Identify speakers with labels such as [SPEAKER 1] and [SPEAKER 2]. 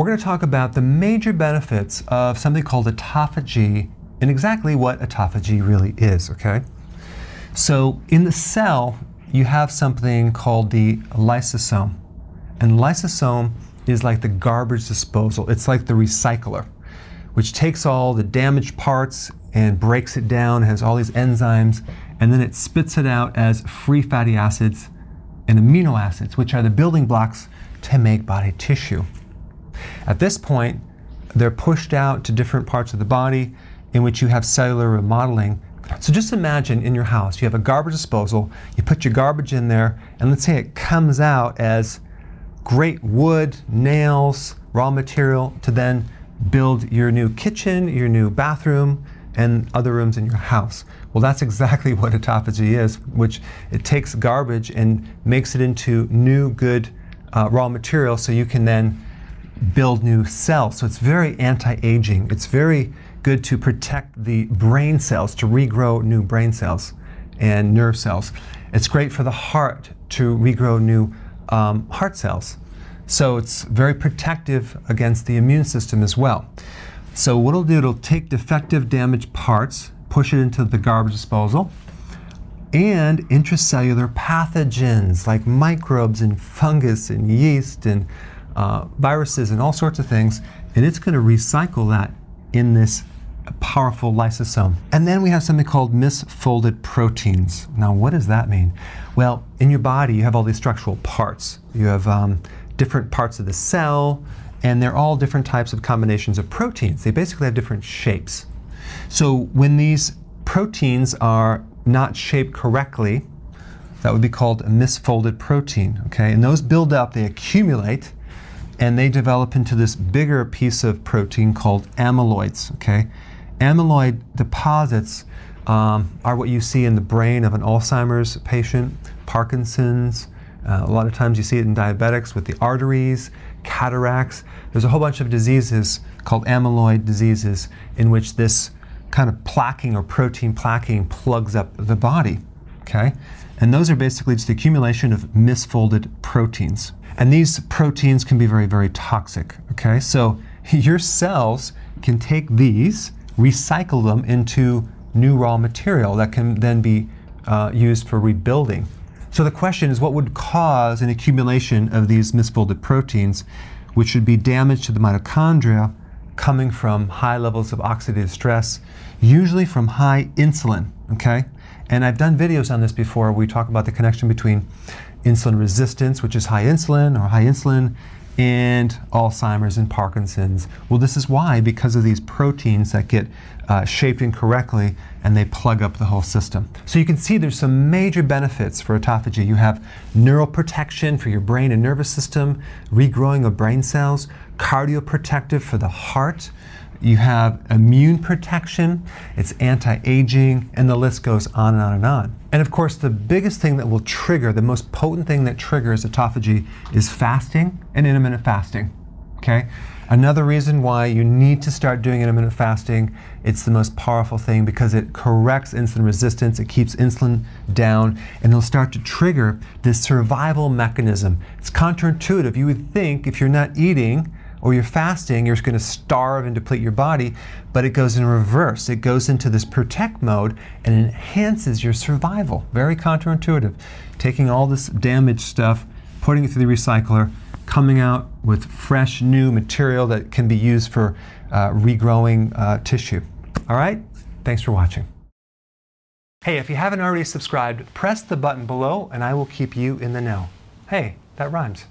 [SPEAKER 1] we're going to talk about the major benefits of something called autophagy and exactly what autophagy really is, okay? So in the cell, you have something called the lysosome. And lysosome is like the garbage disposal. It's like the recycler, which takes all the damaged parts and breaks it down, has all these enzymes, and then it spits it out as free fatty acids and amino acids, which are the building blocks to make body tissue. At this point, they're pushed out to different parts of the body in which you have cellular remodeling. So just imagine in your house, you have a garbage disposal, you put your garbage in there, and let's say it comes out as great wood, nails, raw material to then build your new kitchen, your new bathroom, and other rooms in your house. Well, that's exactly what autophagy is, which it takes garbage and makes it into new, good uh, raw material so you can then build new cells. So it's very anti-aging. It's very good to protect the brain cells, to regrow new brain cells and nerve cells. It's great for the heart to regrow new um, heart cells. So it's very protective against the immune system as well. So what it'll do, it'll take defective damaged parts, push it into the garbage disposal, and intracellular pathogens like microbes and fungus and yeast and uh, viruses and all sorts of things, and it's going to recycle that in this powerful lysosome. And then we have something called misfolded proteins. Now, what does that mean? Well, in your body, you have all these structural parts. You have um, different parts of the cell, and they're all different types of combinations of proteins. They basically have different shapes. So when these proteins are not shaped correctly, that would be called a misfolded protein, okay? And those build up, they accumulate, and they develop into this bigger piece of protein called amyloids, okay? Amyloid deposits um, are what you see in the brain of an Alzheimer's patient, Parkinson's. Uh, a lot of times you see it in diabetics with the arteries, cataracts. There's a whole bunch of diseases called amyloid diseases in which this kind of plaquing or protein plaquing plugs up the body. Okay? And those are basically just the accumulation of misfolded proteins. And these proteins can be very, very toxic. Okay? So your cells can take these recycle them into new raw material that can then be uh, used for rebuilding. So the question is what would cause an accumulation of these misfolded proteins, which would be damage to the mitochondria coming from high levels of oxidative stress, usually from high insulin, okay? And I've done videos on this before. We talk about the connection between insulin resistance, which is high insulin, or high insulin and Alzheimer's and Parkinson's. Well, this is why, because of these proteins that get uh, shaped incorrectly and they plug up the whole system. So you can see there's some major benefits for autophagy. You have neural protection for your brain and nervous system, regrowing of brain cells, cardioprotective for the heart, you have immune protection, it's anti-aging, and the list goes on and on and on. And of course, the biggest thing that will trigger, the most potent thing that triggers autophagy is fasting and intermittent fasting, okay? Another reason why you need to start doing intermittent fasting, it's the most powerful thing because it corrects insulin resistance, it keeps insulin down, and it'll start to trigger this survival mechanism. It's counterintuitive. You would think if you're not eating, or you're fasting, you're just going to starve and deplete your body, but it goes in reverse. It goes into this protect mode and enhances your survival. Very counterintuitive. Taking all this damaged stuff, putting it through the recycler, coming out with fresh new material that can be used for uh, regrowing uh, tissue. All right? Thanks for watching. Hey, if you haven't already subscribed, press the button below and I will keep you in the know. Hey, that rhymes.